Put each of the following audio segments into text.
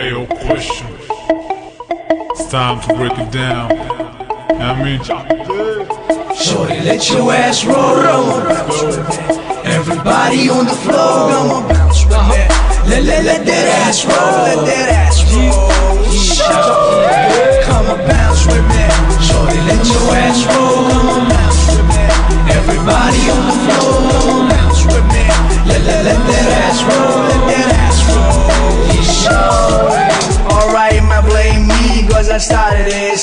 AO question. It's time to break it down. I mean, Shorty, let your ass roll, roll. Everybody on the floor, come on, bounce with me. Let, let, let that ass roll, let that ass roll. Come on, bounce with me.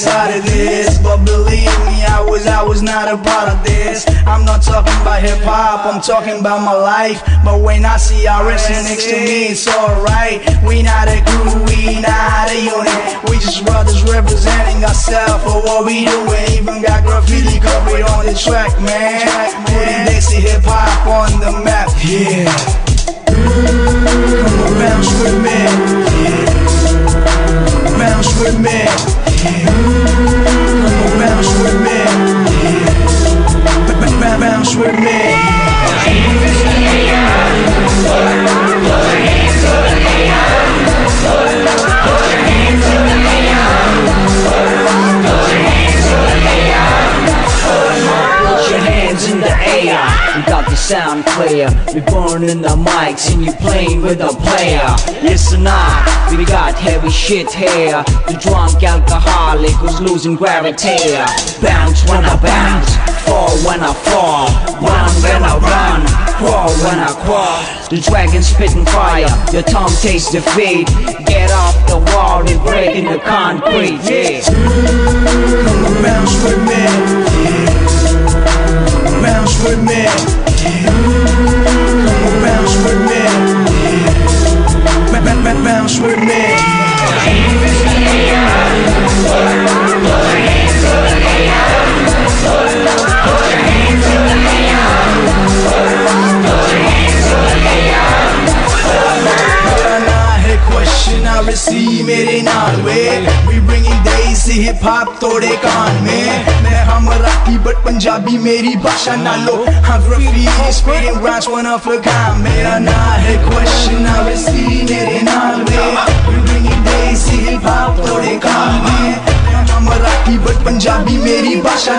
It, this. But believe me, I was, I was not a part of this. I'm not talking about hip hop, I'm talking about my life. But when I see RS next to me, it's alright. We not a crew, we not a unit. We just brothers representing ourselves for what we do. doing. Even got graffiti covered on the track, man. Putting Desi hip hop on the map, yeah. Come on, bounce with me. Bounce with me, the. We got the sound clear. We burning the mics and you playing with a player. Listen up, we got heavy shit here. The drunk alcoholic who's losing gravity. Bounce when I bounce, fall when I fall, run when I run, crawl when I crawl. The dragon spitting fire, your tongue tastes defeat. Get off the wall and break the concrete. Yeah. Come on, bounce with me, comes with me. question I receive, it in all way. We bring it. से hip hop तोड़े कान में। मैं Marathi but Punjabi मेरी भाषा ना लो। हाँ one of मेरा ना है क्वेश्चन आवे सी मेरे नाल देसी हिप हॉप तोड़े कान में। मैं बट पंजाबी मेरी भाषा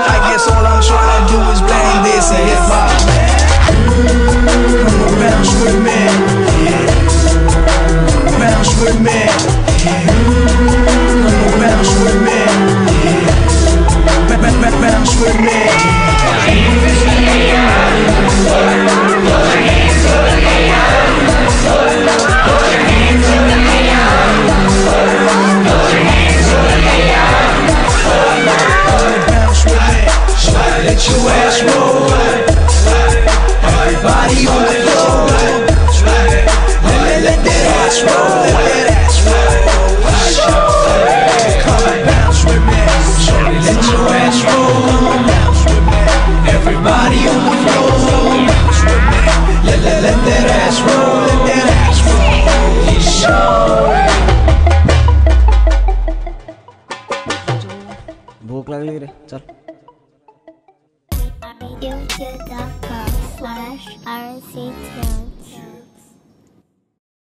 Everybody on the floor. Bounce with me. Let, let, let that ass roll. Let that ass roll. Shorty. भूख लागली रे चल youtube.com slash rc